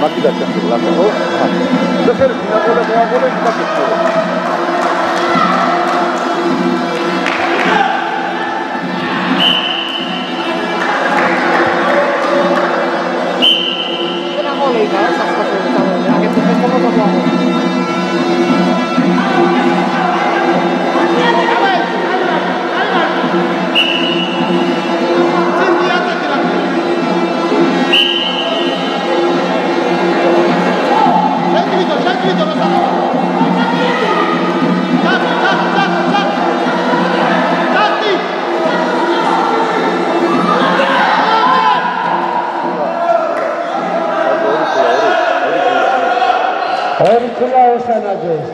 máquina de la Entonces el final de la bola es más que Una goleta, esas cosas de esta manera, que te ves como nos vamos. Herkula olsa najis.